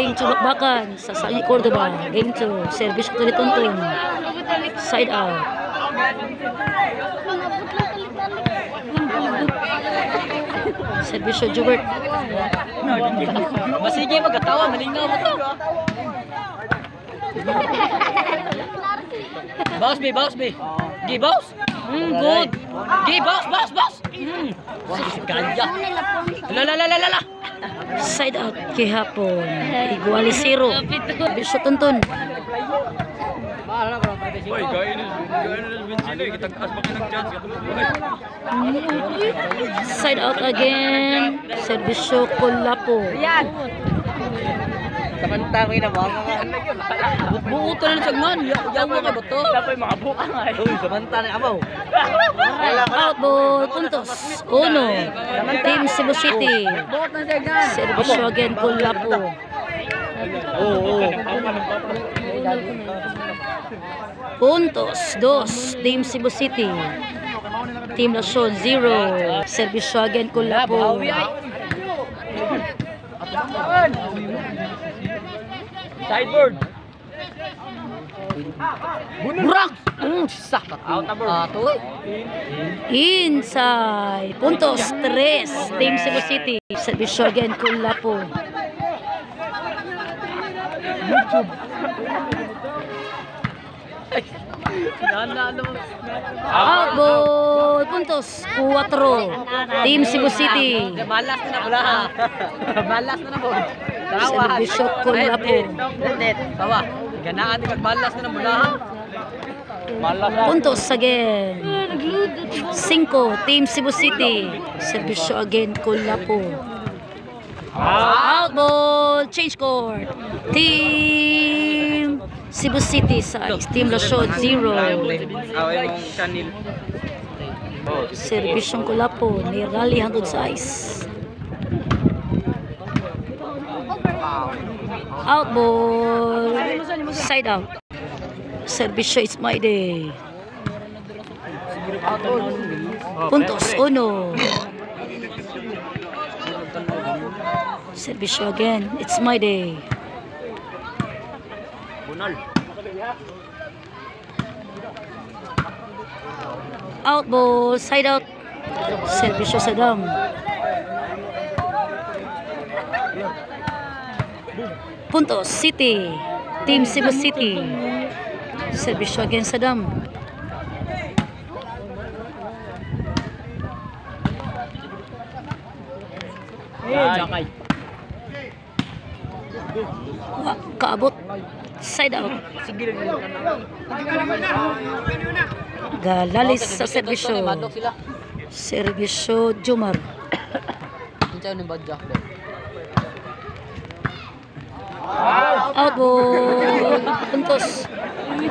Game to Bakbakan sa Sangi Cordoba. Game to Service to Tuntun. Side out. Servisyo Jubert. Masige magkatawa, malingaw mo to. Boss be, boss be. Gi, boss. Mm, good. Gi, boss, boss, boss. Mm. La la la la la la. Side out kihapon. Iguali zero. Servisyo Tuntun. Gaya gaya sa pa kinag-chance. Side out again. Servisyo Kulapo. Yan. Samanta ko na nga. Buo to lang sagnan. Yaw mo kay bato. Dapat mga buka nga. Uy, samanta na amaw. Out. Puntos. Uno. Team Cebu City. Servisyo again Kulapo. Puntos, dos, Team Cebu City. Team Luzon, zero. Servisyo again Kulapo. Sideboard. Burak! Mm, sak. Out na board. Ato. Inside. Puntos, tres, Team Cebu City. Servisyo again Kulapo. Nana, ano? Out ball. Puntos, kuwatro. Team Cebu City. Malas na na ha. Malas na na po. Tawa. Servisyo Kulapo. Net. Ganaan di magbalas na na pula ha. Malas. Puntos again. Cinco, Team Cebu City. Servisyo again Kulapo. Out ball, change court. Team Cebu City size. Team mong channel. Serbisyong Kulapo, ni Rally hangtod sa ice. Out ball. Side out. Servisyo is my day. Puntos, uno. Servisyo again. It's my day. Out ball, side out. Servisyo sa dam. Puntos, City. Team Cebu City. Servisyo again sa dam. Jakay. Wa, kaabot. Side out. Sige. Galalis sa servisyo. Servisyo Jumar. Kinsa ni badja. Ball. Puntos.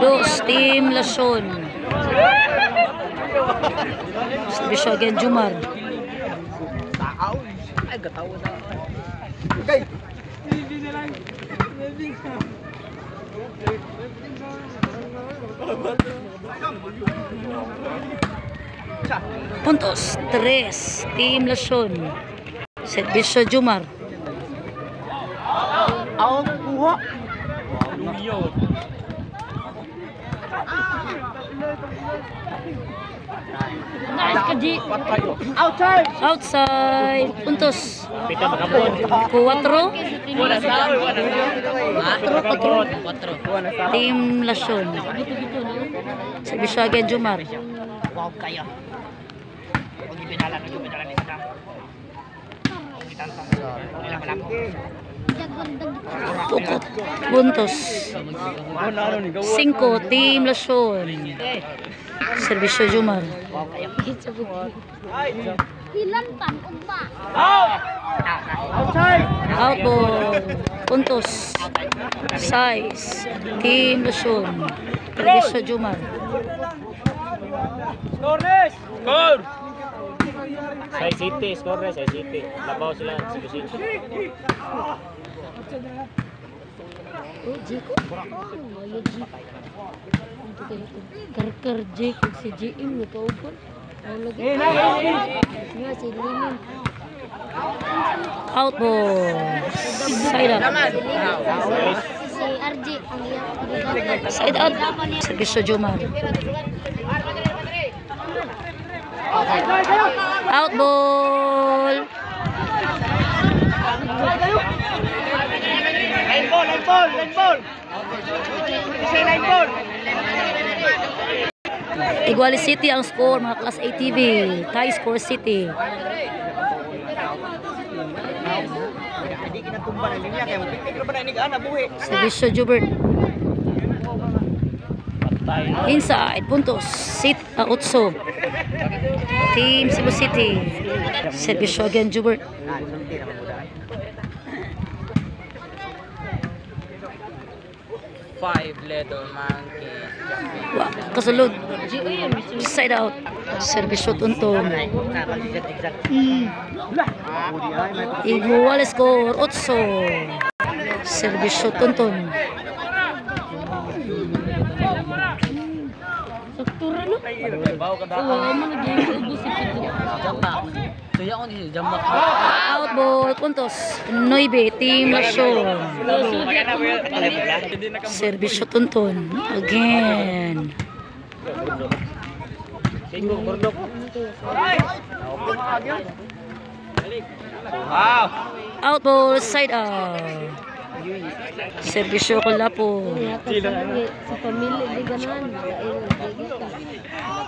Dos, Team Luzon. Servisyo again Jumar. Ay gatawa na. Puntos. Tres, Team Luzon. Servisyo Jumar. Ako kuha. Outside. Puntos. Kuwatro. Wala sa wala sa. Quatro. Team Luzon. Servisyo again Jumar. Wow kayo. Pag ibinalan nyo, ibinalan nyo sa Pukot. Puntos. Cinco, Team Luzon. Servisyo Jumar. Hilantan ugma. Out ball. Puntos. Size. Team Luzon. Servisyo Jumar. Score! Sai City, score Sai City. Labaw sila sa City. Oh, Jiko. Wala Jiko. Karkar Jiko si JM na kaupon. Ang lagi. Nga si Limin. Out ball. Side out. Si RJ, ang iyang Side out. Servisyo Jomar. Out ball. Line ball, line ball, line ball. Isa line ball. Iguali City ang score, mga class ATV. Tie score City. Servisyo Jubert. Inside, puntos. Sit, uh, Utso. Team Cebu City. Servisyo again, Jubert. Five little monkeys. Wa, kasulod. Side out. Servisyo Tuntun. Igual score, Utso. Servisyo Tuntun. Bawa ka daan. Tuya ko ni Jamak. Out ball, puntos. Noibe, Team Lasyon. Servisyo Tuntun. Again. Out ball, side out. Servisyo ko lapo. Sa pamilya, di ganan.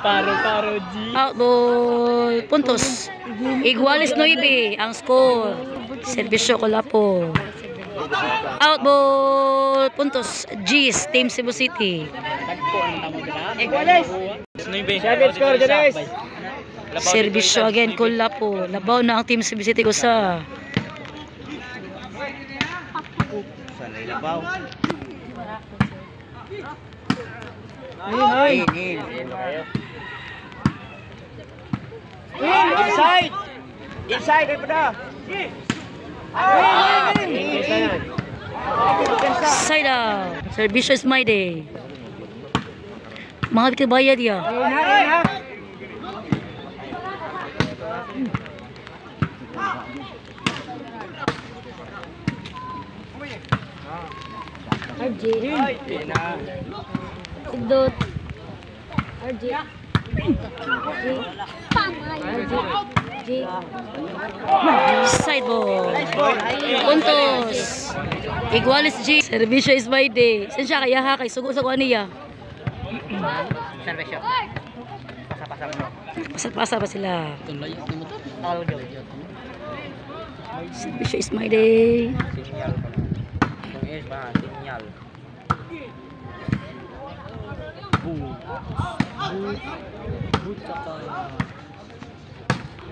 Paro, paro, G. Out ball, puntos. Igualis Noibe ang score. Servisyo ko lapo. Out ball, puntos. G's, Team Cebu City. Iguales. Seven score, Dennis. Servisyo again ko lapo. Labaw na ang Team Cebu City ko sa Sana ilabaw. Ay, ay. Inside. Inside ay pada. side out. Servisyo is my day. Mga bitibaya dia. RJ. Sidot. RJ. RJ. Side ball. Puntos. Igualis G. Servisyo is my day. Saan siya kaya ha? Kay sugo sa kuha niya. Servisyo. Pasa-pasa mo. Pasa-pasa pa sila. Servisyo is my day. Sinyal na. Kung is ba, sinyal. Sige, tulog. Dahil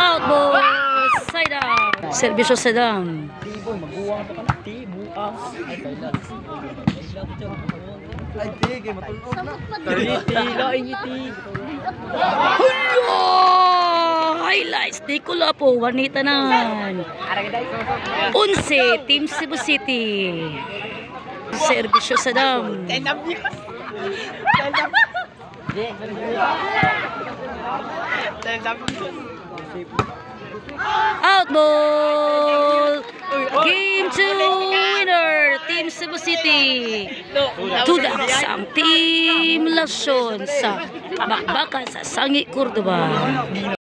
Out ball. Side out. Servisyo Saddam. Tiboy, maguwang ka na. Ay, kailan. Ay, tigay, matulog na. Ngiti, laing ngiti. Hulo! Highlights. Di ko lapo. Wanita nan. Unse. Team Cebu City. Servisyo Saddam. Out ball. Game 2 winner. Team Cebu City. Tudak sang Team Lasyon sa Bakbakan sa Sangi, Cordoba.